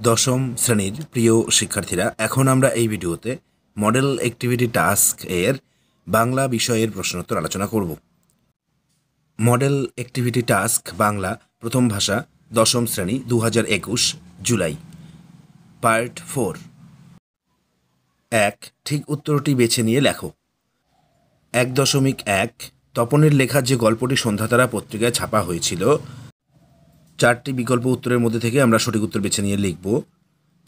দশম শ্রেণির প্রিয় শিক্ষার্থীরা, এখন আমরা এই ভিডিওতে মডেল অ্যাক্টিভিটি টাস্ক এর বাংলা বিষয়ের প্রশ্নোত্তর আলোচনা করব। মডেল অ্যাক্টিভিটি টাস্ক বাংলা প্রথম ভাষা, দশম শ্রেণি দু একুশ, জুলাই। পার্ট ফোর এক, ঠিক উত্তরটি বেছে নিয়ে লেখো। এক দশমিক এক, তপনের লেখা যে গল্পটি সন্ধ্যাতারা পত্রিকায় ছাপা হয়েছিল চারটি বিকল্প উত্তরের মধ্যে থেকে আমরা সঠিক উত্তর বেছে নিয়ে লিখব।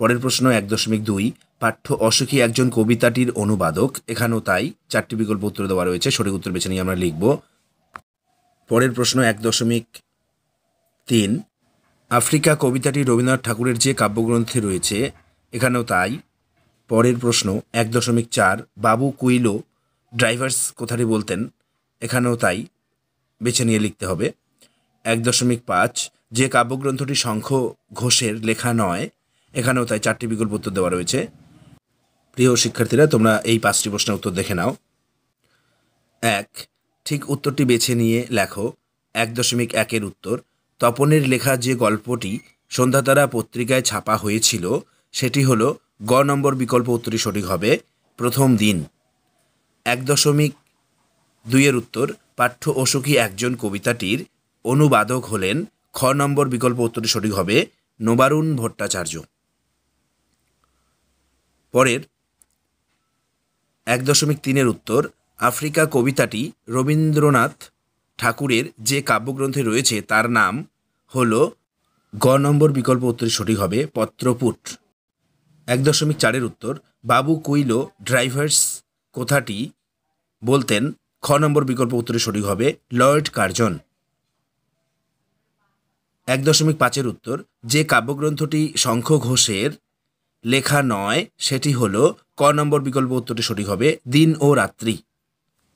পরের প্রশ্ন এক দশমিক দুই, পাঠ্য অসুখী একজন কবিতাটির অনুবাদক। এখানেও তাই চারটি বিকল্প উত্তর দেওয়া রয়েছে, সঠিক উত্তর বেছে নিয়ে আমরা লিখব। পরের প্রশ্ন এক দশমিক তিন, আফ্রিকা কবিতাটি রবীন্দ্রনাথ ঠাকুরের যে কাব্যগ্রন্থে রয়েছে, এখানেও তাই। পরের প্রশ্ন এক দশমিক চার, বাবু কুইলো ড্রাইভার্স কথাটি বলতেন? এখানেও তাই বেছে নিয়ে লিখতে হবে। এক দশমিক পাঁচ যে কাব্যগ্রন্থটি শঙ্খ ঘোষের লেখা নয়, এখানেও তাই চারটি বিকল্প উত্তর দেওয়া রয়েছে। প্রিয় শিক্ষার্থীরা, তোমরা এই পাঁচটি প্রশ্নের উত্তর দেখে নাও। এক, ঠিক উত্তরটি বেছে নিয়ে লেখো। এক দশমিক একের উত্তর। তপনের লেখা যে গল্পটি সন্ধ্যাতারা পত্রিকায় ছাপা হয়েছিল, সেটি হলো, গ নম্বর বিকল্প উত্তরটি সঠিক হবে। প্রথম দিন। এক দশমিক দুইয়ের উত্তর। পাঠ্য অসুখী একজন কবিতাটির অনুবাদক হলেন খ নম্বর বিকল্প উত্তরটি সঠিক হবে নোবারুণ ভট্টাচার্য। পরের, এক দশমিক তিনের উত্তর, আফ্রিকা কবিতাটি রবীন্দ্রনাথ ঠাকুরের যে কাব্যগ্রন্থে রয়েছে তার নাম হল গ নম্বর বিকল্প উত্তরটি সঠিক হবে পত্রপুট। এক দশমিক চারের উত্তর, বাবু কুইলো ড্রাইভার্স কথাটি? বলতেন, খ নম্বর বিকল্প উত্তরে সঠিক হবে লয়েড কার্জন। এক দশমিক পাঁচের উত্তর, যে কাব্যগ্রন্থটি শঙ্খ ঘোষের লেখা নয়, সেটি হল ক নম্বর বিকল্প উত্তরটি সঠিক হবে, দিন ও রাত্রি।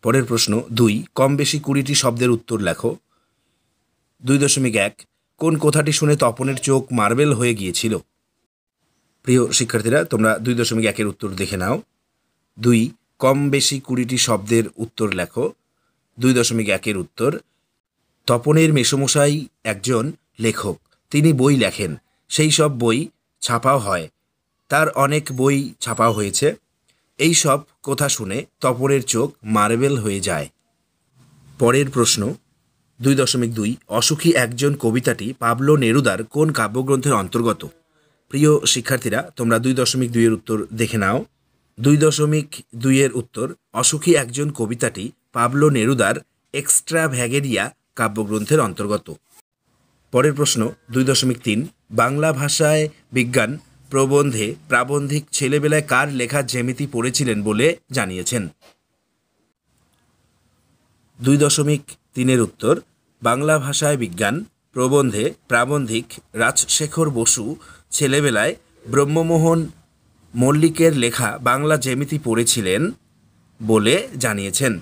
পরের প্রশ্ন দুই কম বেশি কুড়িটি শব্দের উত্তর লেখো। দুই দশমিক এক, কোন কথাটি শুনে তপনের চোখ মার্বেল হয়ে গিয়েছিল? প্রিয় শিক্ষার্থীরা, তোমরা দুই দশমিক একের উত্তর দেখে নাও। দুই কম বেশি কুড়িটি শব্দের উত্তর লেখো। দুই দশমিক একের উত্তর, তপনের মেসমশাই একজন লেখক। তিনি বই লেখেন। সেই সব বই ছাপাও হয়। তার অনেক বই ছাপাও হয়েছে। এই সব কথা শুনে তপনের চোখ মার্বেল হয়ে যায়। পরের প্রশ্ন। দুই দশমিক দুই, অসুখী একজন কবিতাটি পাবলো নেরুদার কোন কাব্যগ্রন্থের অন্তর্গত? প্রিয় শিক্ষার্থীরা, তোমরা দুই দশমিক দুইয়ের উত্তর দেখে নাও। দুই দশমিক দুইয়ের উত্তর, অসুখী একজন কবিতাটি পাবলো নেরুদার এক্সট্রা ভ্যাগেরিয়া কাব্যগ্রন্থের অন্তর্গত। পরের প্রশ্ন, দুই দশমিক তিন, বাংলা ভাষায় বিজ্ঞান প্রবন্ধে প্রাবন্ধিক ছেলেবেলায় কার লেখা জ্যামিতি পড়েছিলেন বলে জানিয়েছেন? দুই দশমিক তিনের উত্তর, বাংলা ভাষায় বিজ্ঞান প্রবন্ধে প্রাবন্ধিক রাজশেখর বসু ছেলেবেলায় ব্রহ্মমোহন মল্লিকের লেখা বাংলা জ্যামিতি পড়েছিলেন বলে জানিয়েছেন।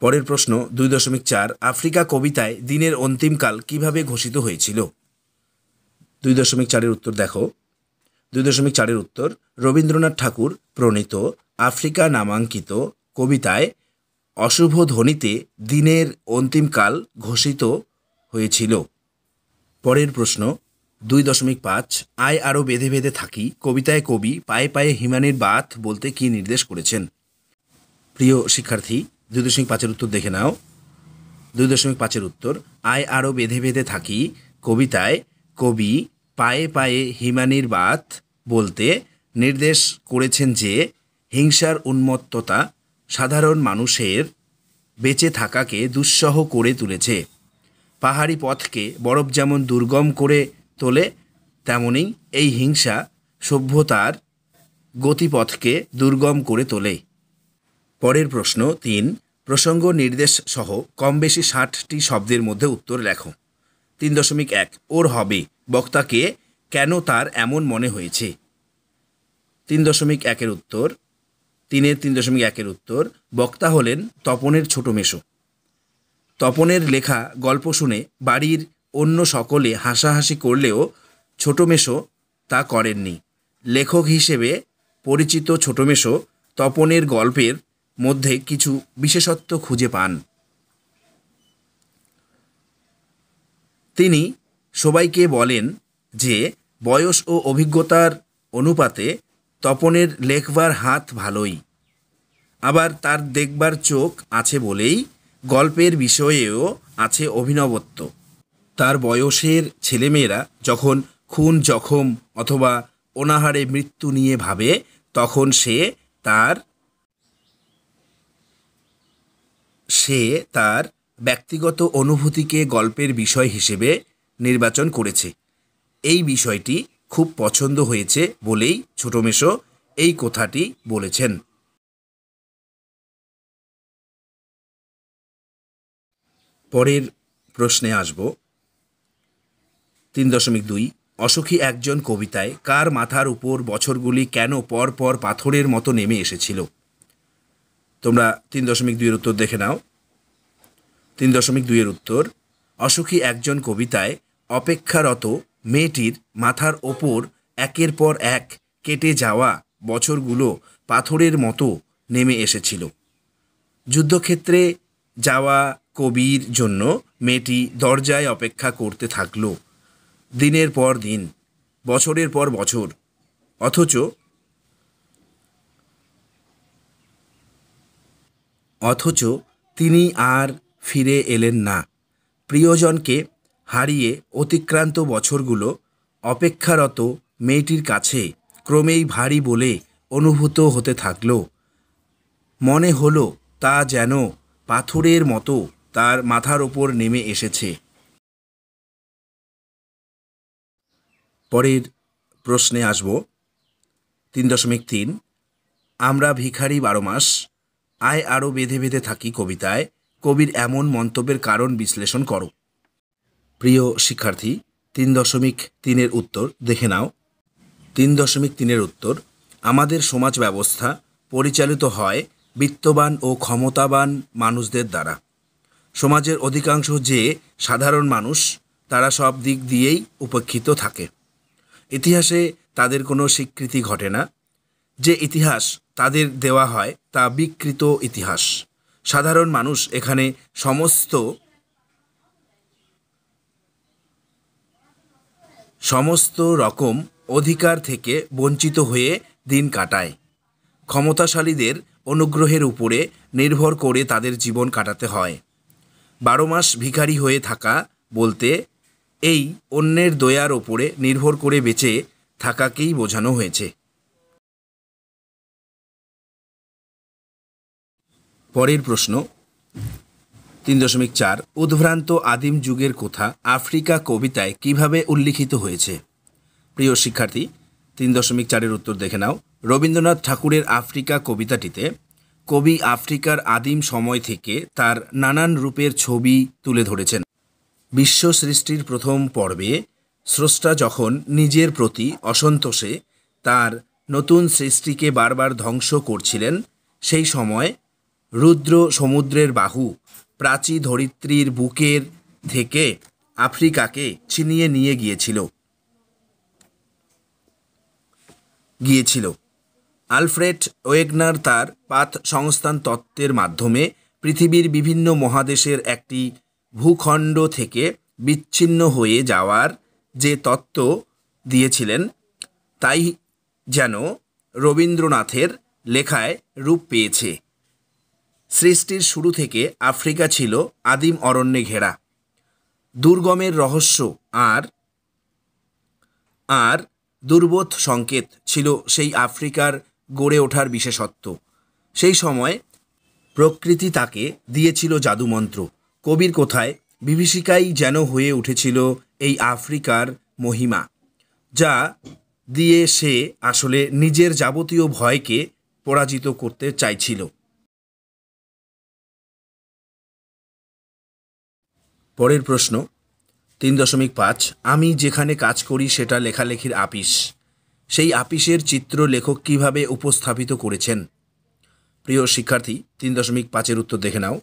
পরের প্রশ্ন দুই দশমিক চার, আফ্রিকা কবিতায় দিনের অন্তিমকাল কীভাবে ঘোষিত হয়েছিল? দুই দশমিক চারের উত্তর দেখো। দুই দশমিক চারের উত্তর, রবীন্দ্রনাথ ঠাকুর প্রণীত আফ্রিকা নামাঙ্কিত কবিতায় অশুভ ধ্বনিতে দিনের অন্তিমকাল ঘোষিত হয়েছিল। পরের প্রশ্ন, দুই দশমিক পাঁচ, আয় আরও বেঁধে বেঁধে থাকি, কবিতায় কবি পায়ে পায়ে হিমানির বাত বলতে কি নির্দেশ করেছেন? প্রিয় শিক্ষার্থী দুই দশমিক পাঁচের উত্তর দেখে নাও। দুই দশমিক পাঁচের উত্তর, আয় আরও বেঁধে বেঁধে থাকি, কবিতায়, কবি, পায়ে পায়ে হিমানির বাত বলতে নির্দেশ করেছেন যে, হিংসার উন্মত্ততা সাধারণ মানুষের বেঁচে থাকাকে দুঃসহ করে তুলেছে। পাহাড়ি পথকে বরফ যেমন দুর্গম করে তোলে, তেমনি এই হিংসা সভ্যতার গতিপথকে দুর্গম করে তোলে। পরের প্রশ্ন তিন, প্রসঙ্গ নির্দেশ সহ কম বেশি ষাটটি শব্দের মধ্যে উত্তর লেখো। তিন দশমিক এক, ওর হবে, বক্তাকে কেন তার এমন মনে হয়েছে? তিন দশমিক একের উত্তর, তিনের তিন দশমিক একের উত্তর, বক্তা হলেন তপনের ছোট মেশো তপনের লেখা গল্প শুনে বাড়ির অন্য সকলে হাসাহাসি করলেও ছোট মেশো তা করেননি। লেখক হিসেবে পরিচিত ছোট মেশো তপনের গল্পের মধ্যে কিছু বিশেষত্ব খুঁজে পান। তিনি সবাইকে বলেন যে, বয়স ও অভিজ্ঞতার অনুপাতে তপনের লেখবার হাত ভালোই। আবার তার দেখবার চোখ আছে বলেই গল্পের বিষয়েও আছে অভিনবত্ব। তার বয়সের ছেলেমেয়েরা যখন খুন, জখম অথবা অনাহারে মৃত্যু নিয়ে ভাবে, তখন সে তার সে তার ব্যক্তিগত অনুভূতিকে গল্পের বিষয় হিসেবে নির্বাচন করেছে। এই বিষয়টি খুব পছন্দ হয়েছে বলেই ছোটমেশো এই কথাটি বলেছেন। পরের প্রশ্নে আসব। তিন দশমিক দুই, অসুখী একজন কবিতায় কার মাথার উপর বছরগুলি কেন পর পর পাথরের মতো নেমে এসেছিল? তোমরা তিন দশমিক দুইয়ের উত্তর দেখে নাও। তিন দশমিক দুইয়ের উত্তর, অসুখী একজন কবিতায় অপেক্ষারত মেয়েটির মাথার ওপর একের পর এক কেটে যাওয়া বছরগুলো পাথরের মতো নেমে এসেছিল। যুদ্ধক্ষেত্রে যাওয়া কবির জন্য মেয়েটি দরজায় অপেক্ষা করতে থাকল। দিনের পর দিন, বছরের পর বছর, অথচ অথচ তিনি আর ফিরে এলেন না। প্রিয়জনকে হারিয়ে অতিক্রান্ত বছরগুলো অপেক্ষারত মেয়েটির কাছে ক্রমেই ভারী বলে অনুভূত হতে থাকল। মনে হলো তা যেন পাথরের মতো তার মাথার ওপর নেমে এসেছে। পরের প্রশ্নে আসব। তিন দশমিক তিন, আমরা ভিখারি বারো মাস আয় আরও বেঁধে বেঁধে থাকি কবিতায়, কবির এমন মন্তব্যের কারণ বিশ্লেষণ করো। প্রিয় শিক্ষার্থী, তিন দশমিক তিনের উত্তর দেখে নাও। তিন দশমিক তিনের উত্তর, আমাদের সমাজ ব্যবস্থা পরিচালিত হয় বিত্তবান ও ক্ষমতাবান মানুষদের দ্বারা। সমাজের অধিকাংশ যে সাধারণ মানুষ, তারা সব দিক দিয়েই উপেক্ষিত থাকে। ইতিহাসে তাদের কোনো স্বীকৃতি ঘটে না। যে ইতিহাস তাদের দেওয়া হয় তা বিকৃত ইতিহাস। সাধারণ মানুষ এখানে সমস্ত সমস্ত রকম অধিকার থেকে বঞ্চিত হয়ে দিন কাটায়। ক্ষমতাশালীদের অনুগ্রহের উপরে নির্ভর করে তাদের জীবন কাটাতে হয়। বারো মাস ভিখারি হয়ে থাকা বলতে এই অন্যের দয়ার ওপরে নির্ভর করে বেঁচে থাকাকেই বোঝানো হয়েছে। পরের প্রশ্ন, তিন দশমিক চার, উদ্ভ্রান্ত আদিম যুগের কথা আফ্রিকা কবিতায় কীভাবে উল্লিখিত হয়েছে? প্রিয় শিক্ষার্থী, তিন দশমিক চারের উত্তর দেখে নাও। রবীন্দ্রনাথ ঠাকুরের আফ্রিকা কবিতাটিতে, কবি আফ্রিকার আদিম সময় থেকে তার নানান রূপের ছবি তুলে ধরেছেন। বিশ্ব সৃষ্টির প্রথম পর্বে স্রষ্টা যখন নিজের প্রতি অসন্তোষে তার নতুন সৃষ্টিকে বারবার ধ্বংস করছিলেন, সেই সময় রুদ্র সমুদ্রের বাহু প্রাচী ধরিত্রীর বুকের থেকে আফ্রিকাকে ছিনিয়ে নিয়ে গিয়েছিল। গিয়েছিল। আলফ্রেড ওয়েগনার তার পাত সংস্থান তত্ত্বের মাধ্যমে পৃথিবীর বিভিন্ন মহাদেশের একটি ভূখণ্ড থেকে বিচ্ছিন্ন হয়ে যাওয়ার যে তত্ত্ব দিয়েছিলেন, তাই যেন রবীন্দ্রনাথের লেখায় রূপ পেয়েছে। সৃষ্টির শুরু থেকে আফ্রিকা ছিল আদিম অরণ্যে ঘেরা। দুর্গমের রহস্য আর আর দুর্বোধ সংকেত ছিল সেই আফ্রিকার গড়ে ওঠার বিশেষত্ব। সেই সময় প্রকৃতি তাকে দিয়েছিল জাদুমন্ত্র। কবির কোথায়? বিভীষিকাই যেন হয়ে উঠেছিল এই আফ্রিকার মহিমা, যা দিয়ে সে আসলে নিজের যাবতীয় ভয়কে পরাজিত করতে চাইছিল। পরের প্রশ্ন, তিন দশমিক পাঁচ, আমি যেখানে কাজ করি সেটা লেখালেখির আপিস। সেই আপিসের চিত্র লেখক কীভাবে উপস্থাপিত করেছেন? প্রিয় শিক্ষার্থী, তিন দশমিক পাঁচের উত্তর দেখে নাও।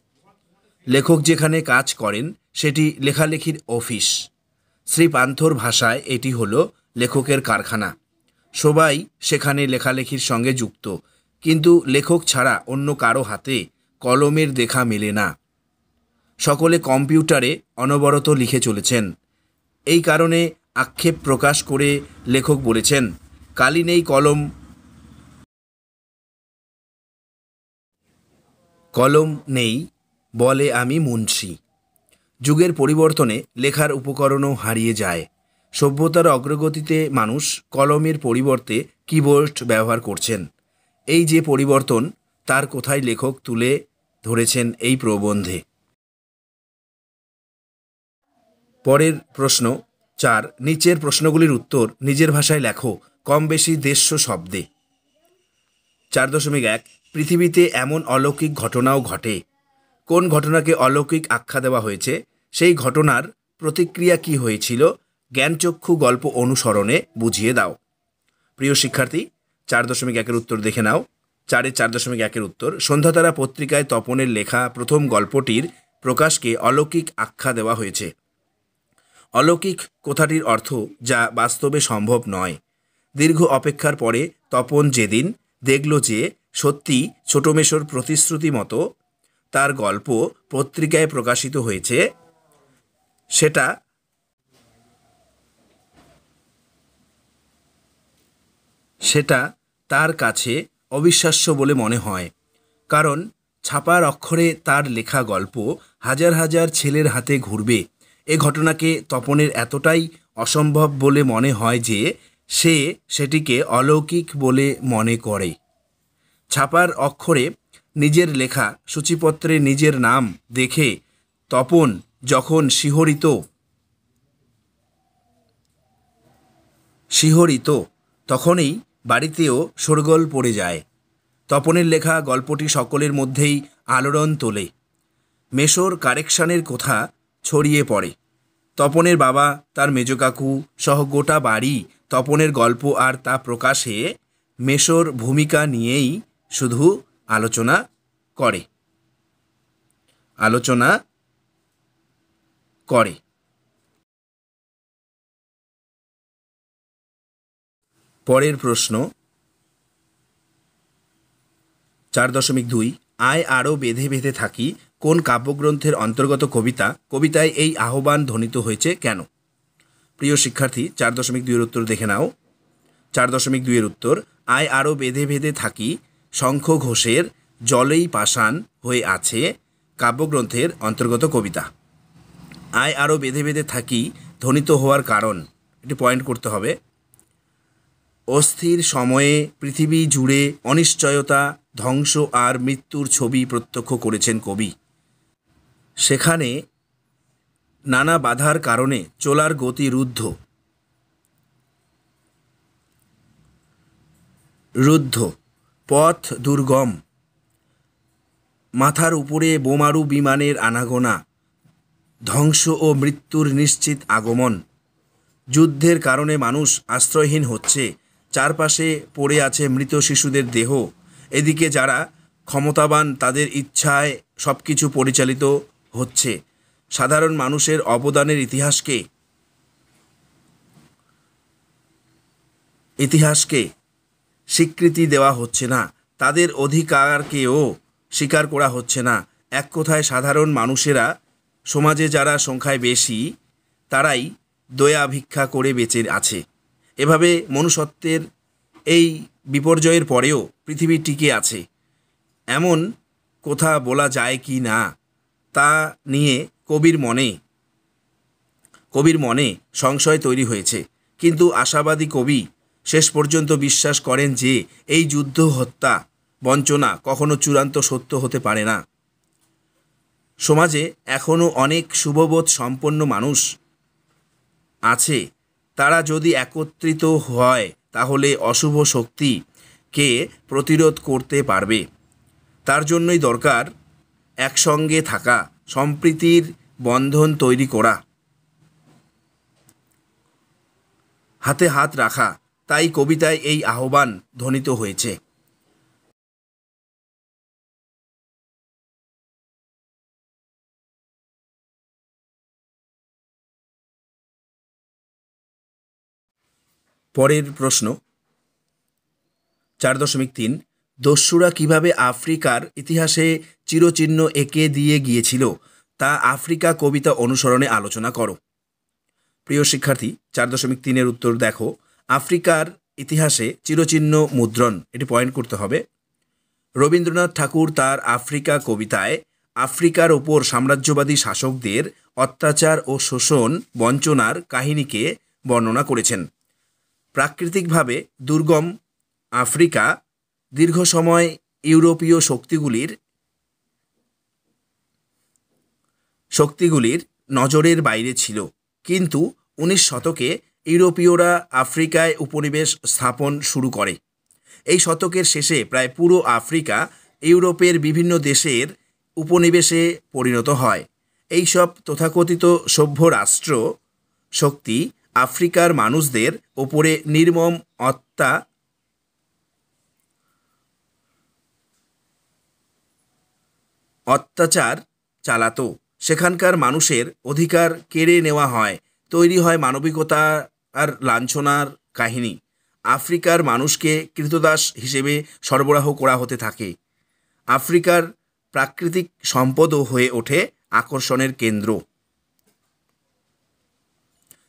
লেখক যেখানে কাজ করেন, সেটি লেখালেখির অফিস। শ্রী পান্থর ভাষায় এটি হলো লেখকের কারখানা। সবাই সেখানে লেখালেখির সঙ্গে যুক্ত, কিন্তু লেখক ছাড়া অন্য কারও হাতে কলমের দেখা মেলে না। সকলে কম্পিউটারে অনবরত লিখে চলেছেন। এই কারণে আক্ষেপ প্রকাশ করে লেখক বলেছেন কালি নেই কলম। কলম নেই, বলে আমি মুন্সি যুগের পরিবর্তনে লেখার উপকরণও হারিয়ে যায়। সভ্যতার অগ্রগতিতে মানুষ কলমের পরিবর্তে কিবোর্ড ব্যবহার করছেন। এই যে পরিবর্তন, তার কোথায় লেখক তুলে ধরেছেন এই প্রবন্ধে? পরের প্রশ্ন চার, নিচের প্রশ্নগুলির উত্তর নিজের ভাষায় লেখো, কম বেশি দেশ্য শব্দে। চার দশমিক এক, পৃথিবীতে এমন অলৌকিক ঘটনাও ঘটে। কোন ঘটনাকে অলৌকিক আখ্যা দেওয়া হয়েছে? সেই ঘটনার প্রতিক্রিয়া কি হয়েছিল? জ্ঞানচক্ষু গল্প অনুসরণে বুঝিয়ে দাও। প্রিয় শিক্ষার্থী, চার দশমিক একের উত্তর দেখে নাও। চারের চার দশমিক একের উত্তর, সন্ধ্যাতারা পত্রিকায় তপনের লেখা প্রথম গল্পটির প্রকাশকে অলৌকিক আখ্যা দেওয়া হয়েছে। অলৌকিক কথাটির অর্থ যা বাস্তবে সম্ভব নয়। দীর্ঘ অপেক্ষার পরে তপন যেদিন দেখল যে সত্যি ছোট মেশোর প্রতিশ্রুতি মতো তার গল্প পত্রিকায় প্রকাশিত হয়েছে, সেটা সেটা তার কাছে অবিশ্বাস্য বলে মনে হয়। কারণ ছাপার অক্ষরে তার লেখা গল্প হাজার হাজার ছেলের হাতে ঘুরবে। এ ঘটনাকে তপনের এতটাই অসম্ভব বলে মনে হয় যে সে সেটিকে অলৌকিক বলে মনে করে। ছাপার অক্ষরে নিজের লেখা, সূচিপত্রে নিজের নাম দেখে তপন যখন শিহরিত শিহরিত, তখনই বাড়িতেও শোরগোল পড়ে যায়। তপনের লেখা গল্পটি সকলের মধ্যেই আলোড়ন তোলে। মেশোর কারেকশানের কথা ছড়িয়ে পড়ে। তপনের বাবা, তার মেজ কাকু সহ গোটা বাড়ি তপনের গল্প আর তা প্রকাশে মেশোর ভূমিকা নিয়েই শুধু আলোচনা করে। আলোচনা করে। পরের প্রশ্ন। চার দশমিক দুই, আয় আরও বেঁধে বেঁধে থাকি কোন কাব্যগ্রন্থের অন্তর্গত কবিতা কবিতায় এই আহ্বান ধ্বনিত হয়েছে কেন? প্রিয় শিক্ষার্থী, চার দশমিক দুইয়ের উত্তর দেখে নাও। চার দশমিক দুইয়ের উত্তর, আয় আরও বেঁধে বেঁধে থাকি, শঙ্খ ঘোষের জলেই পাষাণ হয়ে আছে কাব্যগ্রন্থের অন্তর্গত কবিতা। আয় আরও বেঁধে বেঁধে থাকি, ধ্বনিত হওয়ার কারণ এটি পয়েন্ট করতে হবে। অস্থির সময়ে পৃথিবী জুড়ে অনিশ্চয়তা, ধ্বংস আর মৃত্যুর ছবি প্রত্যক্ষ করেছেন কবি। সেখানে নানা বাধার কারণে চলার গতি রুদ্ধ। রুদ্ধ। পথ দুর্গম। মাথার উপরে বোমারু বিমানের আনাগোনা। ধ্বংস ও মৃত্যুর নিশ্চিত আগমন। যুদ্ধের কারণে মানুষ আশ্রয়হীন হচ্ছে। চারপাশে পড়ে আছে মৃত শিশুদের দেহ। এদিকে যারা ক্ষমতাবান, তাদের ইচ্ছায় সব কিছু পরিচালিত হচ্ছে। সাধারণ মানুষের অবদানের ইতিহাসকে ইতিহাসকে স্বীকৃতি দেওয়া হচ্ছে না। তাদের অধিকারকেও স্বীকার করা হচ্ছে না। এক কথায় সাধারণ মানুষেরা সমাজে যারা সংখ্যায় বেশি, তারাই দয়া ভিক্ষা করে বেঁচে আছে। এভাবে মনুষ্যত্বের এই বিপর্যয়ের পরেও পৃথিবী টিকে আছে। এমন কথা বলা যায় কি না? তা নিয়ে কবির মনে কবির মনে সংশয় তৈরি হয়েছে। কিন্তু আশাবাদী কবি শেষ পর্যন্ত বিশ্বাস করেন যে এই যুদ্ধ, হত্যা, বঞ্চনা কখনো চূড়ান্ত সত্য হতে পারে না। সমাজে এখনও অনেক শুভবোধ সম্পন্ন মানুষ আছে। তারা যদি একত্রিত হয়, তাহলে অশুভ শক্তিকে প্রতিরোধ করতে পারবে। তার জন্যই দরকার একসঙ্গে থাকা, সম্প্রীতির বন্ধন তৈরি করা। হাতে হাত রাখা, তাই কবিতায় এই আহ্বান ধ্বনিত হয়েছে। পরের প্রশ্ন। চার দশমিক তিন, দস্যুরা কীভাবে আফ্রিকার ইতিহাসে চিরচিহ্ন এঁকে দিয়ে গিয়েছিল, তা আফ্রিকা কবিতা অনুসরণে আলোচনা করো। প্রিয় শিক্ষার্থী, চার দশমিক তিনের উত্তর দেখো। আফ্রিকার ইতিহাসে চিরচিহ্ন মুদ্রণ, এটি পয়েন্ট করতে হবে। রবীন্দ্রনাথ ঠাকুর তার আফ্রিকা কবিতায় আফ্রিকার ওপর সাম্রাজ্যবাদী শাসকদের অত্যাচার ও শোষণ বঞ্চনার কাহিনীকে বর্ণনা করেছেন। প্রাকৃতিকভাবে দুর্গম আফ্রিকা দীর্ঘ সময় ইউরোপীয় শক্তিগুলির শক্তিগুলির নজরের বাইরে ছিল। কিন্তু উনিশ শতকে ইউরোপীয়রা আফ্রিকায় উপনিবেশ স্থাপন শুরু করে। এই শতকের শেষে প্রায় পুরো আফ্রিকা ইউরোপের বিভিন্ন দেশের উপনিবেশে পরিণত হয়। এইসব তথাকথিত সভ্য রাষ্ট্র শক্তি আফ্রিকার মানুষদের ওপরে নির্মম অত্যা অত্যাচার চালাতো। সেখানকার মানুষের অধিকার কেড়ে নেওয়া হয়, তৈরি হয় মানবিকতা আর লাঞ্ছনার কাহিনী। আফ্রিকার মানুষকে কৃতদাস হিসেবে সরবরাহ করা হতে থাকে। আফ্রিকার প্রাকৃতিক সম্পদও হয়ে ওঠে আকর্ষণের কেন্দ্র।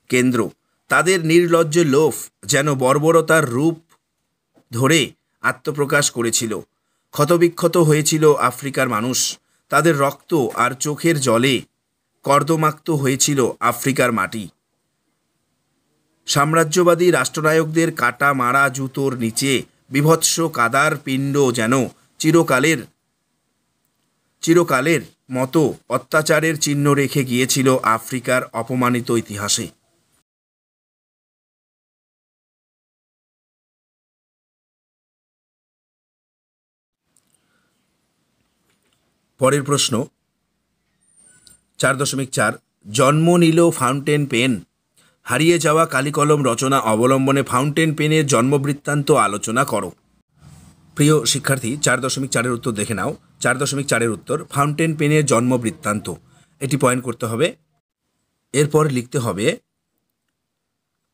কেন্দ্র। তাদের নির্লজ্জ লোভ যেন বর্বরতার রূপ ধরে আত্মপ্রকাশ করেছিল। ক্ষতবিক্ষত হয়েছিল আফ্রিকার মানুষ। তাদের রক্ত আর চোখের জলে কর্দমাক্ত হয়েছিল আফ্রিকার মাটি। সাম্রাজ্যবাদী রাষ্ট্রনায়কদের কাটা মারা জুতোর নিচে বিভৎস কাদার পিণ্ড যেন চিরকালের চিরকালের মতো অত্যাচারের চিহ্ন রেখে গিয়েছিল আফ্রিকার অপমানিত ইতিহাসে। পরের প্রশ্ন, চার দশমিক চার, জন্ম নিল ফাউন্টেন পেন। হারিয়ে যাওয়া কালিকলম রচনা অবলম্বনে ফাউন্টেন পেনের জন্মবৃত্তান্ত আলোচনা করো। প্রিয় শিক্ষার্থী, চার দশমিক চারের উত্তর দেখে নাও। চার দশমিক চারের উত্তর, ফাউন্টেন পেনের জন্মবৃত্তান্ত। এটি পয়েন্ট করতে হবে। এরপর লিখতে হবে,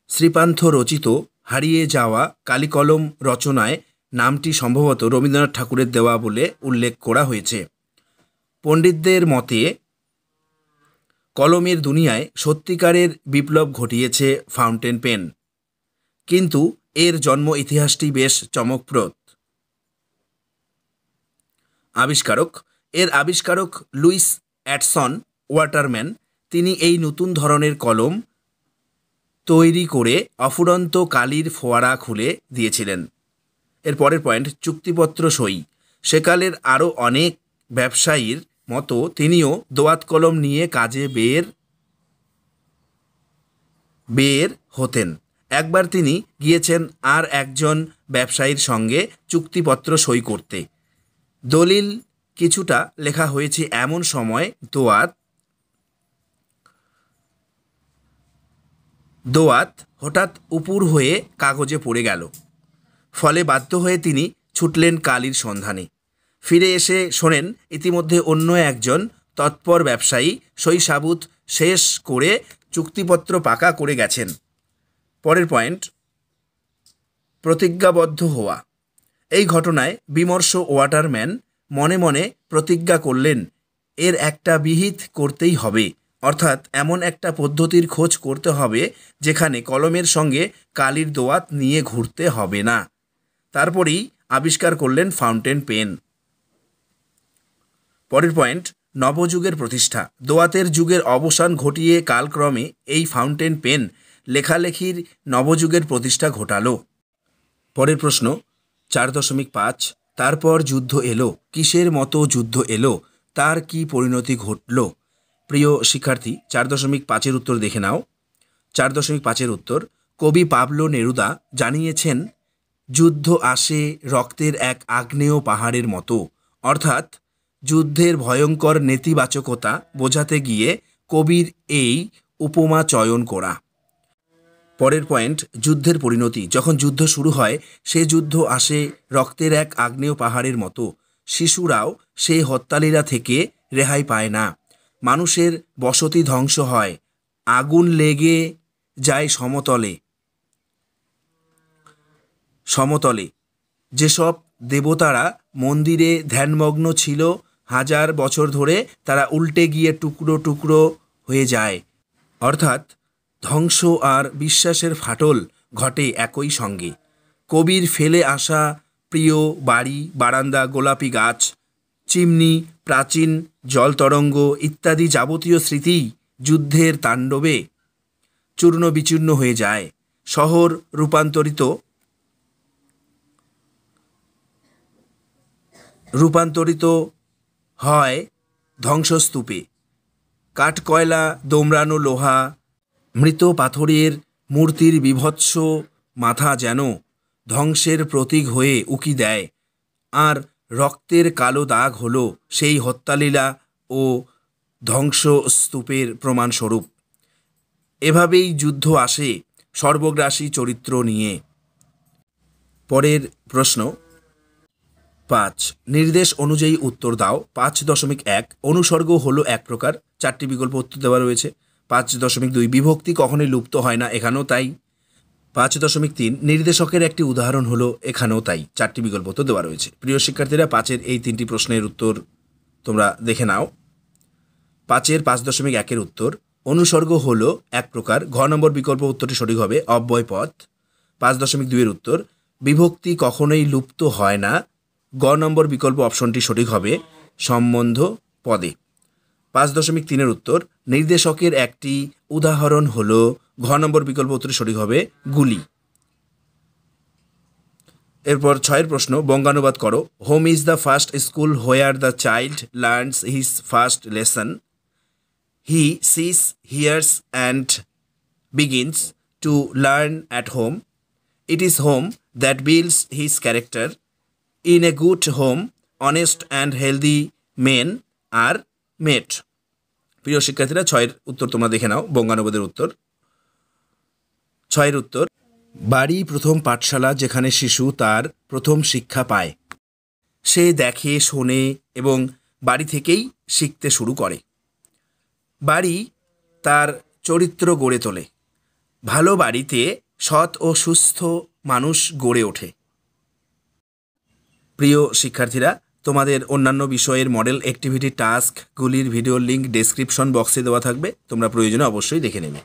শ্রীপান্থ রচিত হারিয়ে যাওয়া কালিকলম রচনায় নামটি সম্ভবত রবীন্দ্রনাথ ঠাকুরের দেওয়া বলে উল্লেখ করা হয়েছে। পণ্ডিতদের মতে, কলমের দুনিয়ায় সত্যিকারের বিপ্লব ঘটিয়েছে ফাউন্টেন পেন। কিন্তু এর জন্ম ইতিহাসটি বেশ চমকপ্রদ। আবিষ্কারক, এর আবিষ্কারক লুইস অ্যাটসন ওয়াটারম্যান, তিনি এই নতুন ধরনের কলম তৈরি করে অফুরন্ত কালির ফোয়ারা খুলে দিয়েছিলেন। এর পরের পয়েন্ট, চুক্তিপত্র সই। সেকালের আরও অনেক ব্যবসায়ীর মতো তিনিও দোয়াত কলম নিয়ে কাজে বের বের হতেন। একবার তিনি গিয়েছেন আর একজন ব্যবসায়ীর সঙ্গে চুক্তিপত্র সই করতে। দলিল কিছুটা লেখা হয়েছে এমন সময় দোয়াত দোয়াত হঠাৎ উপুর হয়ে কাগজে পড়ে গেল। ফলে বাধ্য হয়ে তিনি ছুটলেন কালির সন্ধানে। ফিরে এসে শোনেন, ইতিমধ্যে অন্য একজন তৎপর ব্যবসায়ী সই সাবুত শেষ করে চুক্তিপত্র পাকা করে গেছেন। পরের পয়েন্ট, প্রতিজ্ঞাবদ্ধ হওয়া। এই ঘটনায় বিমর্ষ ওয়াটারম্যান মনে মনে প্রতিজ্ঞা করলেন, এর একটা বিহিত করতেই হবে। অর্থাৎ এমন একটা পদ্ধতির খোঁজ করতে হবে যেখানে কলমের সঙ্গে কালির দোয়াত নিয়ে ঘুরতে হবে না। তারপরেই আবিষ্কার করলেন ফাউন্টেন পেন। পরের পয়েন্ট নবযুগের প্রতিষ্ঠা। দোয়াতের যুগের অবসান ঘটিয়ে কালক্রমে এই ফাউন্টেন পেন লেখালেখির নবযুগের প্রতিষ্ঠা ঘটালো। পরের প্রশ্ন, চার দশমিক পাঁচ, তারপর যুদ্ধ এলো, কিসের মতো যুদ্ধ এলো, তার কি পরিণতি ঘটল? প্রিয় শিক্ষার্থী, চার দশমিক পাঁচের উত্তর দেখে নাও। চার দশমিক পাঁচের উত্তর, কবি পাবলো নেরুদা জানিয়েছেন, যুদ্ধ আসে রক্তের এক আগ্নেয় পাহাড়ের মতো। অর্থাৎ যুদ্ধের ভয়ঙ্কর নেতিবাচকতা বোঝাতে গিয়ে কবির এই উপমা চয়ন করা। পরের পয়েন্ট, যুদ্ধের পরিণতি। যখন যুদ্ধ শুরু হয়, সে যুদ্ধ আসে রক্তের এক আগ্নেয় পাহাড়ের মতো। শিশুরাও সেই হত্যালীলা থেকে রেহাই পায় না। মানুষের বসতি ধ্বংস হয়। আগুন লেগে যায় সমতলে। সমতলে। যেসব দেবতারা মন্দিরে ধ্যানমগ্ন ছিল হাজার বছর ধরে তারা উল্টে গিয়ে টুকরো টুকরো হয়ে যায়। অর্থাৎ ধ্বংস আর বিশ্বাসের ফাটল ঘটে একই সঙ্গে। কবির ফেলে আসা প্রিয় বাড়ি, বারান্দা, গোলাপি গাছ, চিমনি, প্রাচীন, জলতরঙ্গ ইত্যাদি যাবতীয় স্মৃতি যুদ্ধের তাণ্ডবে চূর্ণ বিচূর্ণ হয়ে যায়। শহর রূপান্তরিত রূপান্তরিত হয় ধ্বংসস্তূপে। কাঠকয়লা, দোমড়ানো লোহা, মৃত পাথরের মূর্তির বিভৎস মাথা যেন ধ্বংসের প্রতীক হয়ে উকি দেয়, আর রক্তের কালো দাগ হলো সেই হত্যালীলা ও ধ্বংসস্তূপের প্রমাণস্বরূপ। এভাবেই যুদ্ধ আসে সর্বগ্রাসী চরিত্র নিয়ে। পরের প্রশ্ন পাঁচ, নির্দেশ অনুযায়ী উত্তর দাও। পাঁচ দশমিক এক, অনুসর্গ হলো এক প্রকার। চারটি বিকল্প উত্তর দেওয়া রয়েছে। পাঁচ দশমিক দুই, বিভক্তি কখনোই লুপ্ত হয় না, এখানেও তাই। পাঁচ দশমিক তিন, নির্দেশকের একটি উদাহরণ হলো, এখানেও তাই। চারটি বিকল্প উত্তর দেওয়া রয়েছে। প্রিয় শিক্ষার্থীরা, পাঁচের এই তিনটি প্রশ্নের উত্তর তোমরা দেখে নাও। পাঁচের পাঁচ দশমিক একের উত্তর, অনুসর্গ হলো এক প্রকার। ঘ নম্বর বিকল্প উত্তরটি সঠিক হবে, অব্যয় পথ। পাঁচ দশমিক দুইয়ের উত্তর, বিভক্তি কখনোই লুপ্ত হয় না গ নম্বর বিকল্প অপশনটি সঠিক হবে সম্বন্ধ পদে। পাঁচ দশমিক তিনের উত্তর, নির্দেশকের একটি উদাহরণ হল ঘ নম্বর বিকল্প উত্তরটি সঠিক হবে গুলি। এরপর ছয়ের প্রশ্ন, বঙ্গানুবাদ করো। Home is the first school where the child learns his first lesson he sees hears and begins to learn at home it is home that builds his character. In a good home, honest and healthy men are met. প্রিয় শিক্ষার্থীরা ছয়ের উত্তর তোমরা দেখে নাও বঙ্গানুবাদের উত্তর। ছয়ের উত্তর বাড়ি প্রথম পাঠশালা যেখানে শিশু তার প্রথম শিক্ষা পায়। সে দেখে শোনে এবং বাড়ি থেকেই শিখতে শুরু করে। বাড়ি তার চরিত্র গড়ে তোলে। ভালো বাড়িতে সৎ ও সুস্থ মানুষ গড়ে ওঠে। প্রিয় শিক্ষার্থীরা, তোমাদের অন্যান্য বিষয়ের মডেল অ্যাক্টিভিটি টাস্কগুলির ভিডিও লিঙ্ক ডেসক্রিপশন বক্সে দেওয়া থাকবে, তোমরা প্রয়োজনে অবশ্যই দেখে নেবে।